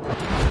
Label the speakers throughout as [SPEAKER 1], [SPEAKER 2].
[SPEAKER 1] huh?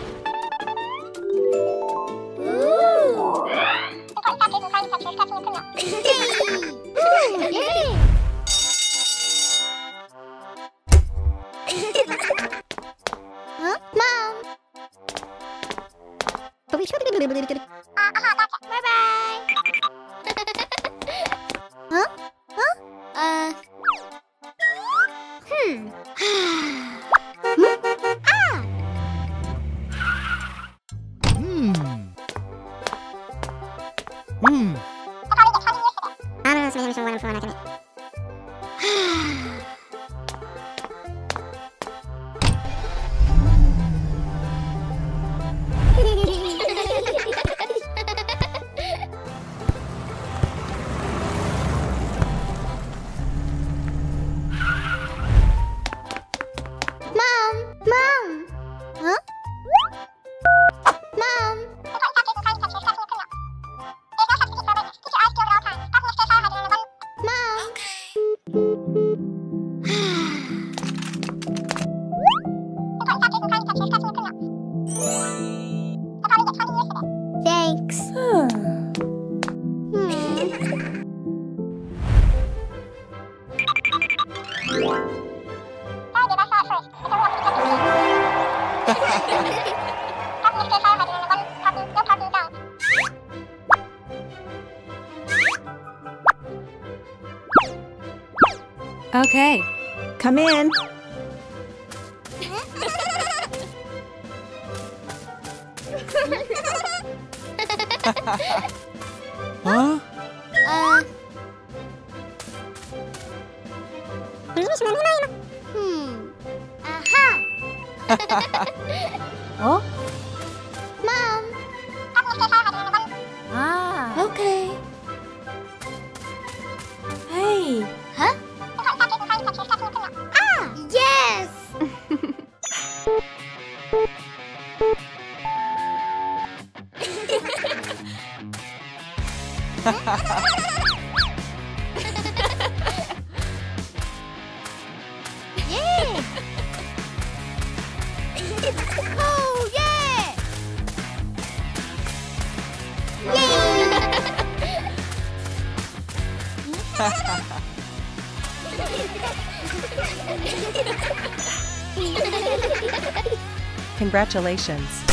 [SPEAKER 2] Congratulations.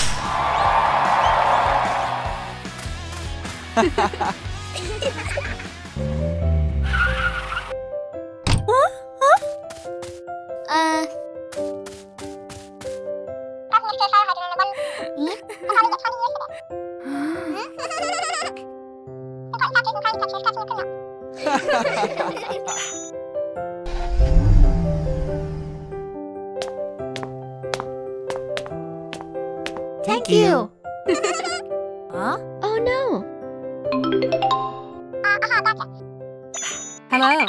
[SPEAKER 3] Thank you. huh?
[SPEAKER 1] Oh no!
[SPEAKER 3] Hello.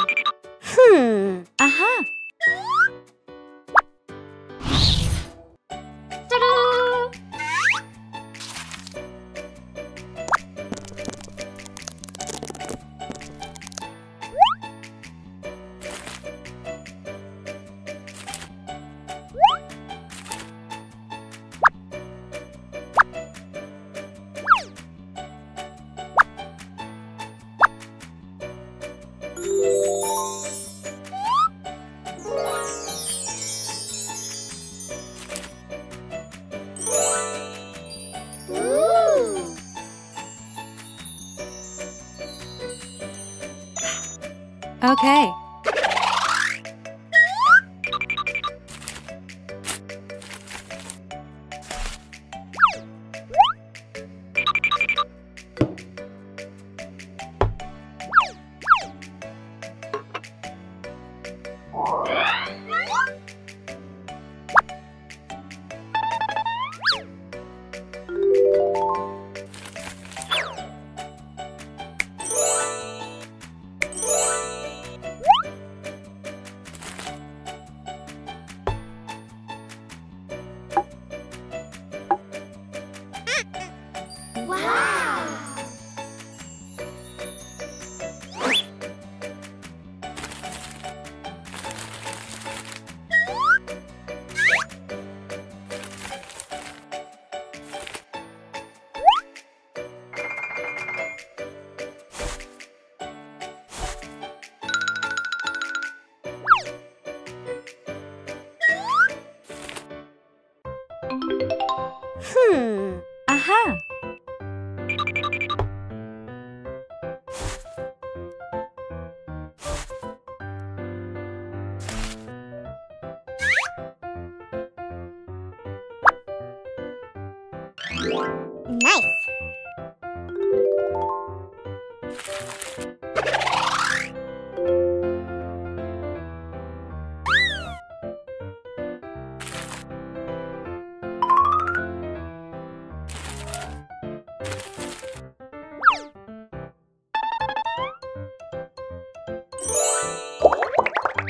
[SPEAKER 1] Nice.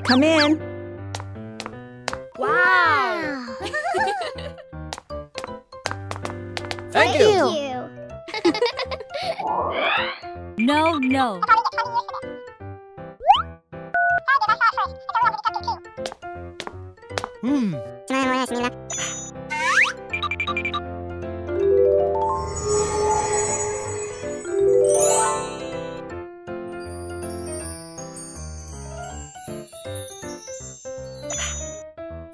[SPEAKER 3] Come in.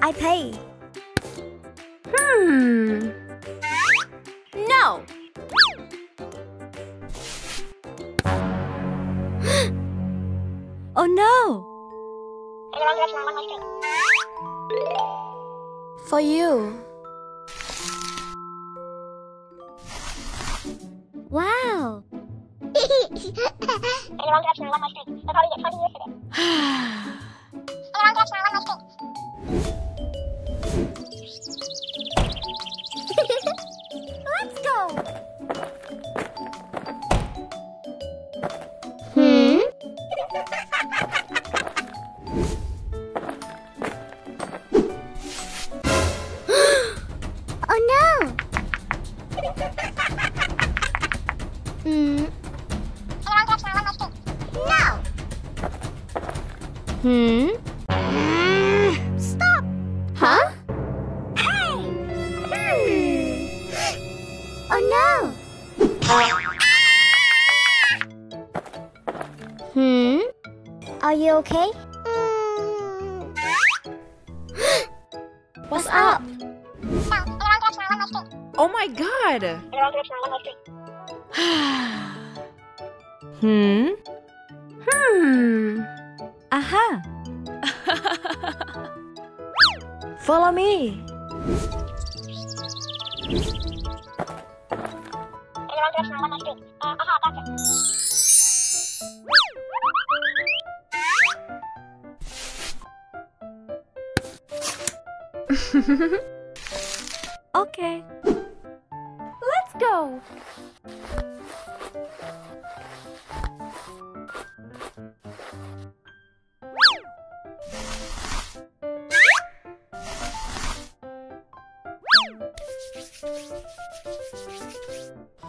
[SPEAKER 3] I pay. Hmm?
[SPEAKER 1] Stop. Huh? Hey. Hmm. Oh no. Hmm? Are you okay?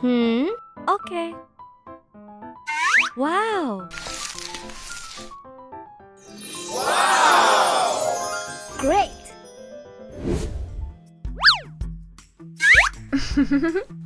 [SPEAKER 3] Hmm? Okay. Wow.
[SPEAKER 1] Great.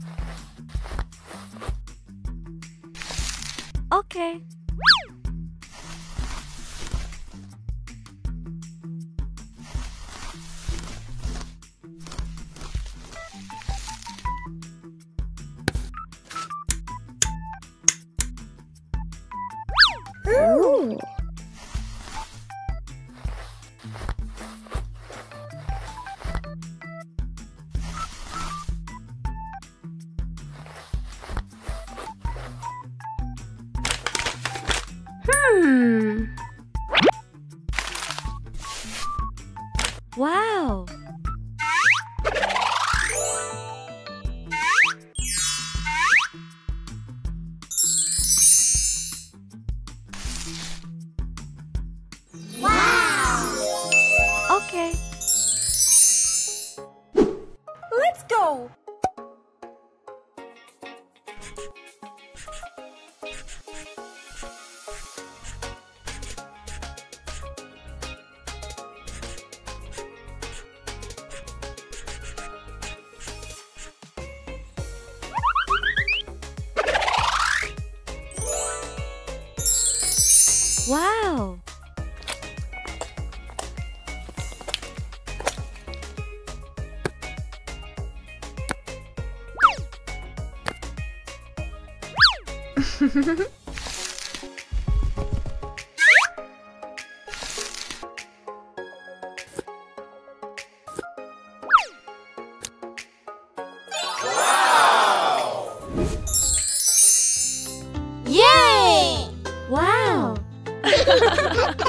[SPEAKER 1] Yay!
[SPEAKER 3] Wow.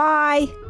[SPEAKER 1] Bye.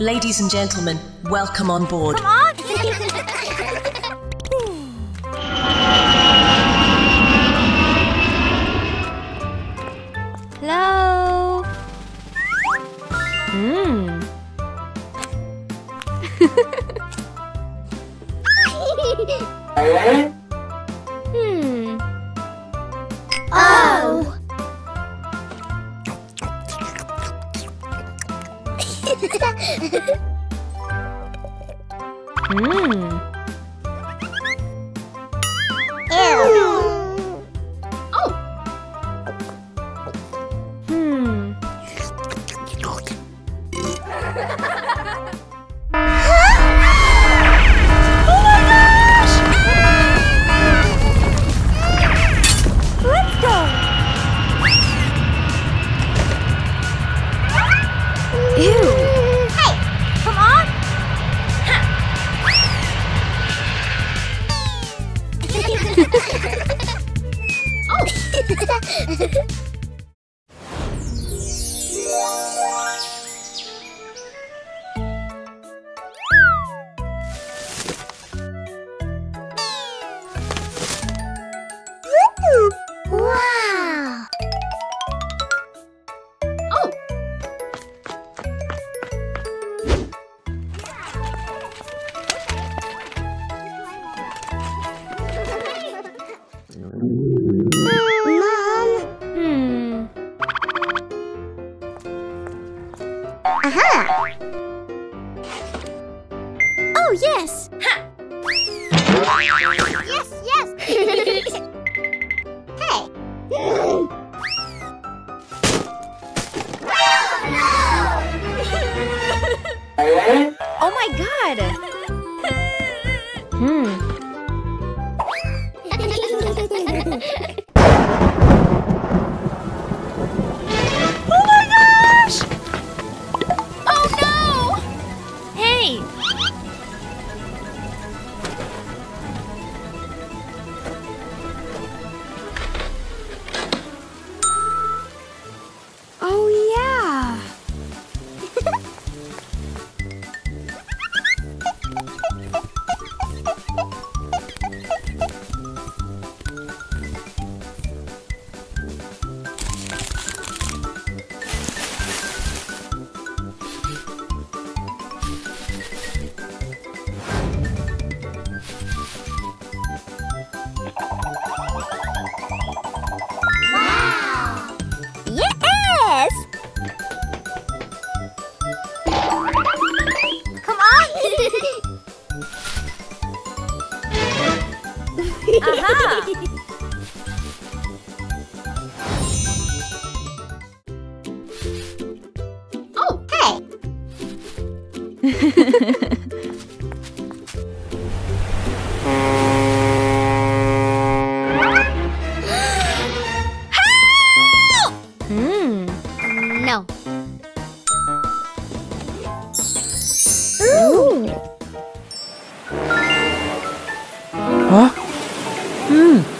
[SPEAKER 4] Ladies and gentlemen, welcome on board.
[SPEAKER 1] Hmm. 啊？嗯。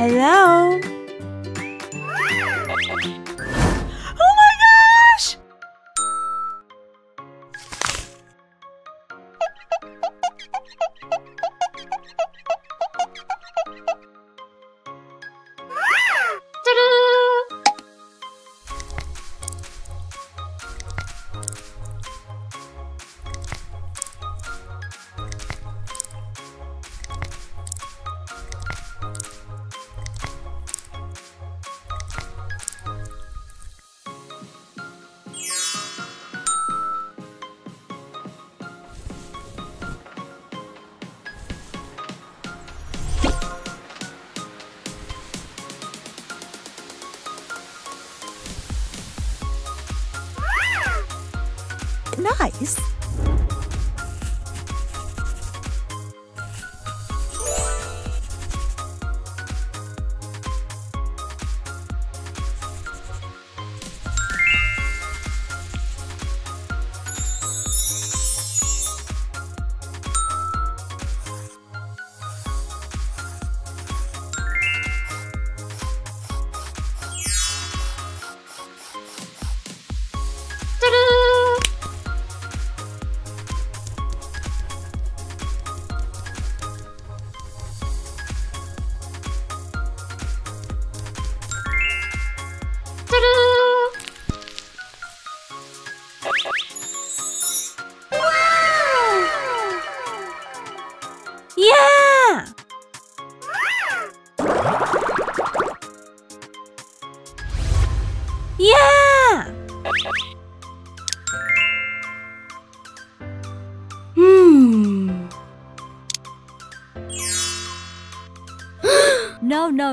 [SPEAKER 1] Hello?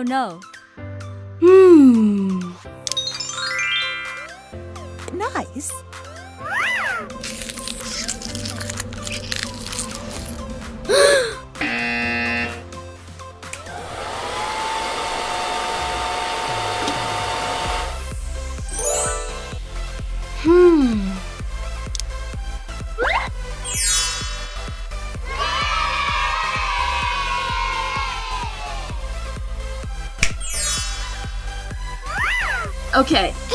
[SPEAKER 3] No.
[SPEAKER 1] Hmm.
[SPEAKER 3] Nice.
[SPEAKER 1] Okay.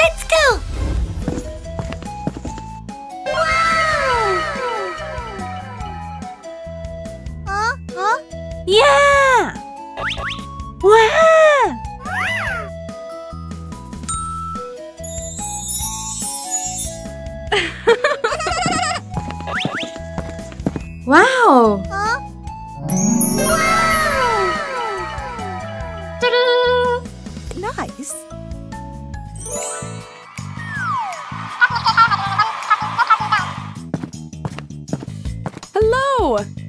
[SPEAKER 1] Hello.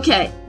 [SPEAKER 1] Okay.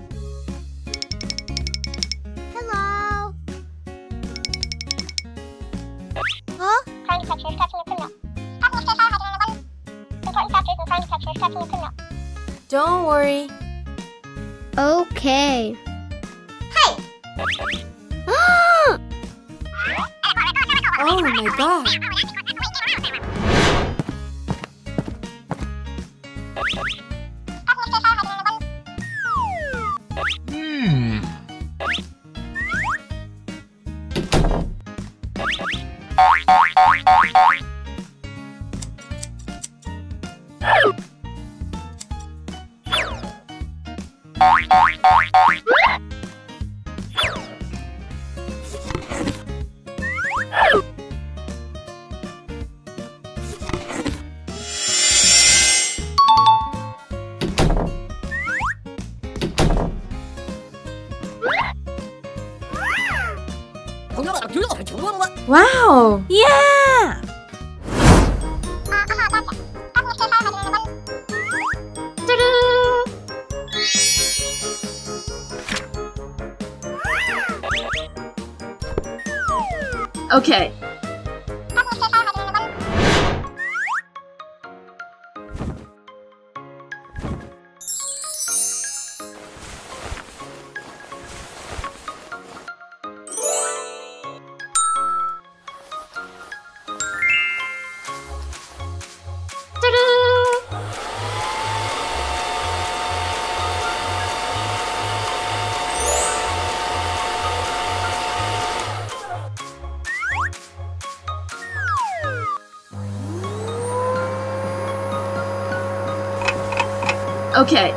[SPEAKER 3] Okay.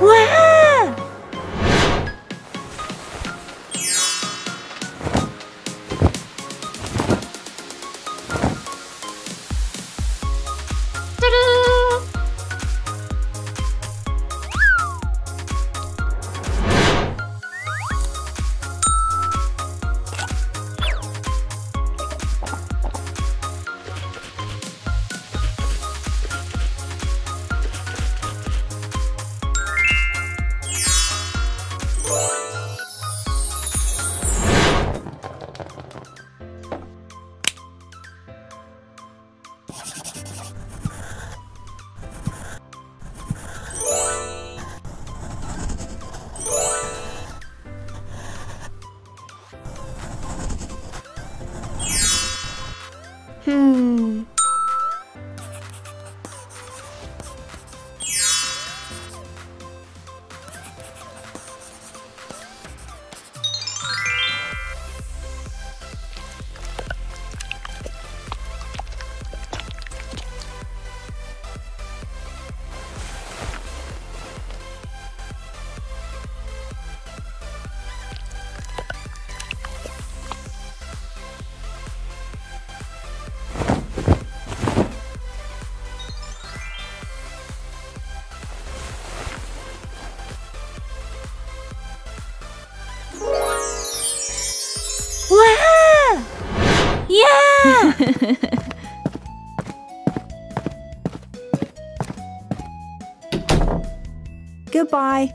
[SPEAKER 1] Wow!
[SPEAKER 5] Goodbye.